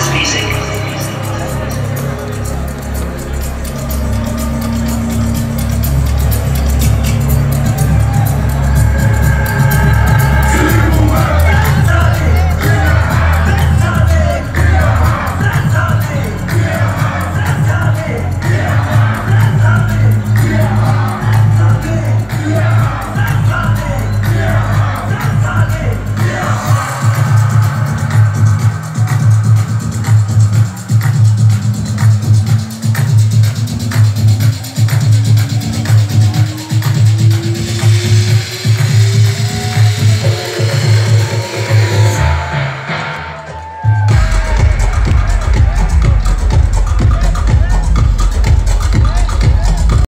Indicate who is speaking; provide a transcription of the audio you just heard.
Speaker 1: is Music.